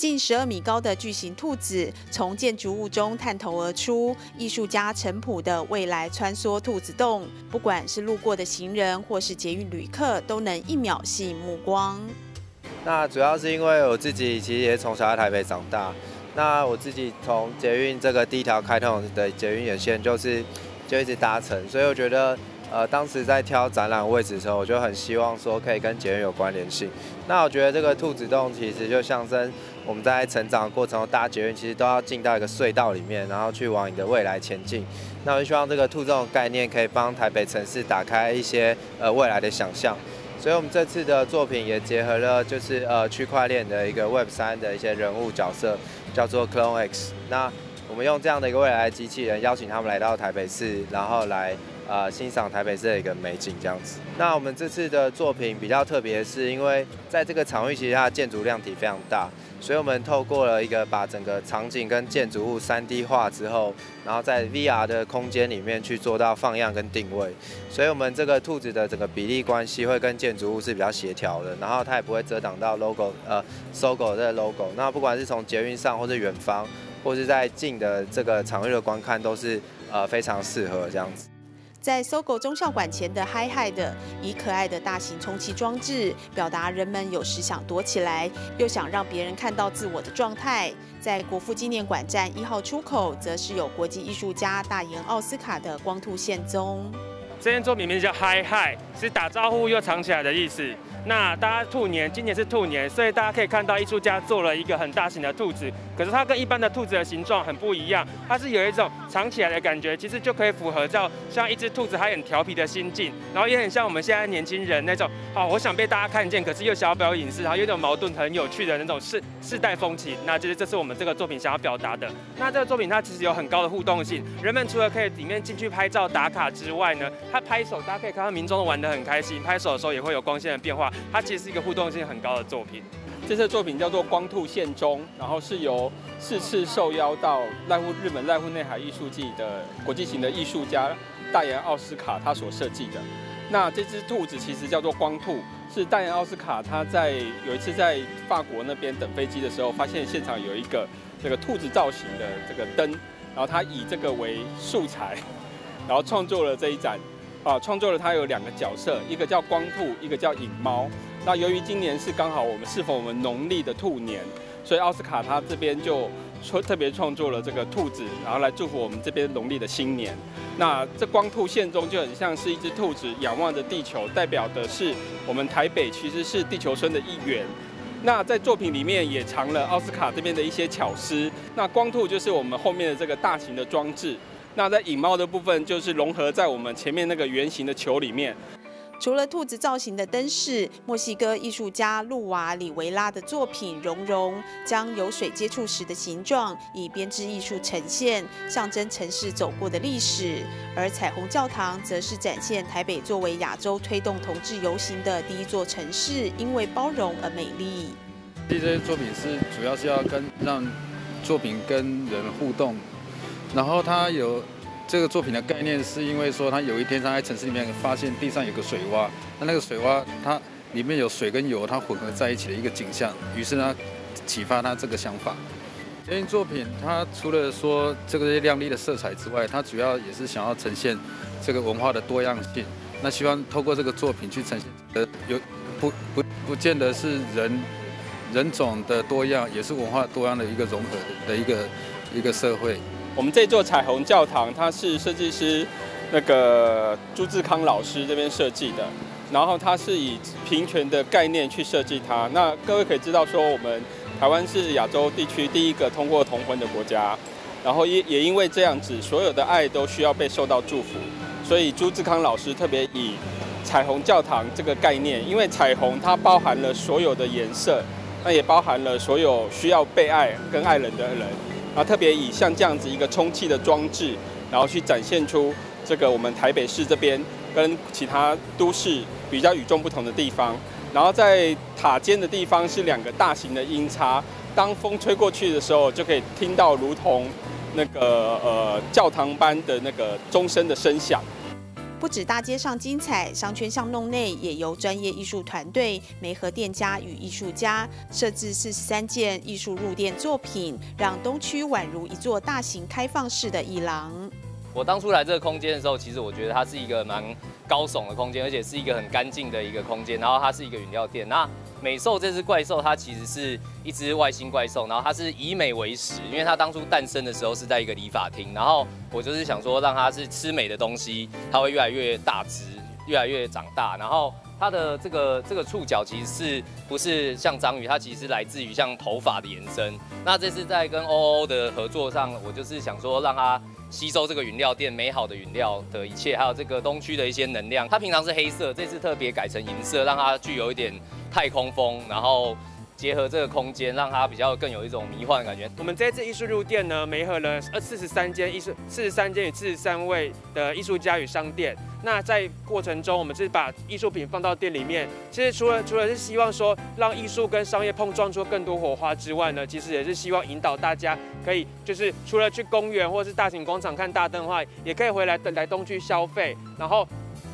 近十二米高的巨型兔子从建筑物中探头而出，艺术家陈普的未来穿梭兔子洞，不管是路过的行人或是捷运旅客，都能一秒吸引目光。那主要是因为我自己其实也从小在台北长大，那我自己从捷运这个第一条开通的捷运沿线就是就一直搭乘，所以我觉得。呃，当时在挑展览位置的时候，我就很希望说可以跟捷运有关联性。那我觉得这个兔子洞其实就象征我们在成长过程中搭捷运，其实都要进到一个隧道里面，然后去往你的未来前进。那我希望这个兔子洞概念可以帮台北城市打开一些呃未来的想象。所以我们这次的作品也结合了就是呃区块链的一个 Web 三的一些人物角色，叫做 Clone X。那我们用这样的一个未来机器人邀请他们来到台北市，然后来。呃，欣赏台北市的一个美景这样子。那我们这次的作品比较特别，是因为在这个场域其实它的建筑量体非常大，所以我们透过了一个把整个场景跟建筑物 3D 化之后，然后在 VR 的空间里面去做到放样跟定位，所以我们这个兔子的整个比例关系会跟建筑物是比较协调的，然后它也不会遮挡到 logo 呃搜狗的 logo。那不管是从捷运上或者远方，或是在近的这个场域的观看，都是呃非常适合这样子。在搜狗中校馆前的嗨嗨的，以可爱的大型充气装置，表达人们有时想躲起来，又想让别人看到自我的状态。在国父纪念馆站一号出口，则是有国际艺术家大岩奥斯卡的光兔现踪。这件作品名叫嗨嗨，是打招呼又藏起来的意思。那大家兔年，今年是兔年，所以大家可以看到艺术家做了一个很大型的兔子，可是它跟一般的兔子的形状很不一样，它是有一种藏起来的感觉，其实就可以符合到像一只兔子还很调皮的心境，然后也很像我们现在年轻人那种，好，我想被大家看见，可是又想要表隐私，然后有种矛盾很有趣的那种世世代风情，那其实这是我们这个作品想要表达的。那这个作品它其实有很高的互动性，人们除了可以里面进去拍照打卡之外呢，它拍手，大家可以看到民众都玩得很开心，拍手的时候也会有光线的变化。它其实是一个互动性很高的作品。这次作品叫做《光兔献中》，然后是由四次受邀到濑户日本濑户内海艺术季的国际型的艺术家大岩奥斯卡他所设计的。那这只兔子其实叫做光兔，是大岩奥斯卡他在有一次在法国那边等飞机的时候，发现现场有一个这个兔子造型的这个灯，然后他以这个为素材，然后创作了这一盏。啊，创作了它有两个角色，一个叫光兔，一个叫影猫。那由于今年是刚好我们适逢我们农历的兔年，所以奥斯卡他这边就创特别创作了这个兔子，然后来祝福我们这边农历的新年。那这光兔现中就很像是一只兔子仰望着地球，代表的是我们台北其实是地球村的一员。那在作品里面也藏了奥斯卡这边的一些巧思。那光兔就是我们后面的这个大型的装置。那在影猫的部分，就是融合在我们前面那个圆形的球里面。除了兔子造型的灯饰，墨西哥艺术家路瓦里维拉的作品《融融》将有水接触时的形状以编织艺术呈现，象征城市走过的历史。而彩虹教堂则是展现台北作为亚洲推动同志游行的第一座城市，因为包容而美丽。这些作品是主要是要跟让作品跟人互动。然后他有这个作品的概念，是因为说他有一天他在城市里面发现地上有个水洼，那那个水洼它里面有水跟油，它混合在一起的一个景象，于是呢启发他这个想法。这件作品它除了说这个亮丽的色彩之外，它主要也是想要呈现这个文化的多样性。那希望透过这个作品去呈现，呃，有不不不见得是人人种的多样，也是文化多样的一个融合的一个一个社会。我们这座彩虹教堂，它是设计师那个朱志康老师这边设计的，然后它是以平权的概念去设计它。那各位可以知道说，我们台湾是亚洲地区第一个通过同婚的国家，然后也也因为这样子，所有的爱都需要被受到祝福，所以朱志康老师特别以彩虹教堂这个概念，因为彩虹它包含了所有的颜色，那也包含了所有需要被爱跟爱人的人。啊特别以像这样子一个充气的装置，然后去展现出这个我们台北市这边跟其他都市比较与众不同的地方。然后在塔尖的地方是两个大型的音叉，当风吹过去的时候，就可以听到如同那个呃教堂般的那个钟声的声响。不止大街上精彩，商圈巷弄内也由专业艺术团队、媒合店家与艺术家设置四十三件艺术入店作品，让东区宛如一座大型开放式的艺廊。我当初来这个空间的时候，其实我觉得它是一个蛮高耸的空间，而且是一个很干净的一个空间。然后它是一个饮料店。那美兽这只怪兽，它其实是一只外星怪兽，然后它是以美为食，因为它当初诞生的时候是在一个理发厅。然后我就是想说，让它是吃美的东西，它会越来越大只，越来越长大。然后它的这个这个触角其实是不是像章鱼？它其实来自于像头发的延伸。那这次在跟 O O 的合作上，我就是想说让它。吸收这个饮料店美好的饮料的一切，还有这个东区的一些能量。它平常是黑色，这次特别改成银色，让它具有一点太空风，然后结合这个空间，让它比较更有一种迷幻的感觉。我们这次艺术入店呢，媒合了呃四十三间艺术，四十三间与四十三位的艺术家与商店。那在过程中，我们是把艺术品放到店里面。其实除了除了是希望说让艺术跟商业碰撞出更多火花之外呢，其实也是希望引导大家可以就是除了去公园或是大型广场看大灯的话，也可以回来来东区消费，然后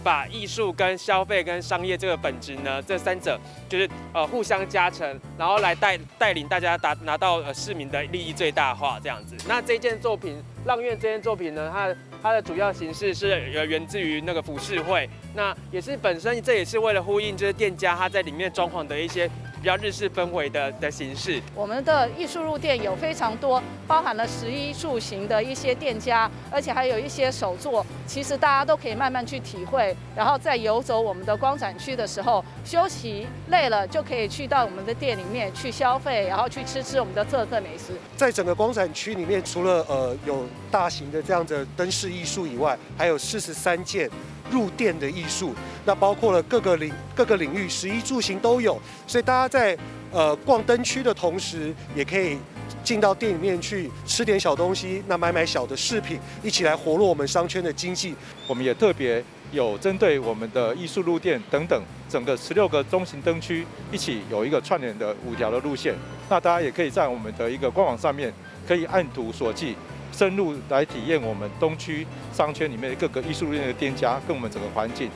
把艺术跟消费跟商业这个本质呢，这三者就是呃互相加成，然后来带带领大家达拿到呃市民的利益最大化这样子。那这件作品浪苑这件作品呢，它。它的主要形式是呃源自于那个浮世绘，那也是本身这也是为了呼应就是店家他在里面装潢的一些比较日式氛围的的形式。我们的艺术入店有非常多，包含了十一住行的一些店家，而且还有一些手作，其实大家都可以慢慢去体会。然后在游走我们的光展区的时候，休息累了就可以去到我们的店里面去消费，然后去吃吃我们的特色美食。在整个光展区里面，除了呃有大型的这样的灯饰。艺术以外，还有四十三件入店的艺术，那包括了各个领各个领域，十一住行都有。所以大家在呃逛灯区的同时，也可以进到店里面去吃点小东西，那买买小的饰品，一起来活络我们商圈的经济。我们也特别有针对我们的艺术路店等等，整个十六个中型灯区一起有一个串联的五条的路线。那大家也可以在我们的一个官网上面，可以按图索骥。深入来体验我们东区商圈里面的各个艺术类的店家，跟我们整个环境。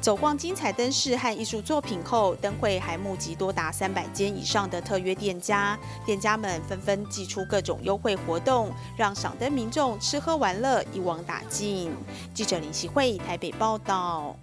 走逛精彩灯饰和艺术作品后，灯会还募集多达三百间以上的特约店家，店家们纷纷寄出各种优惠活动，让赏灯民众吃喝玩乐一网打尽。记者林希慧台北报道。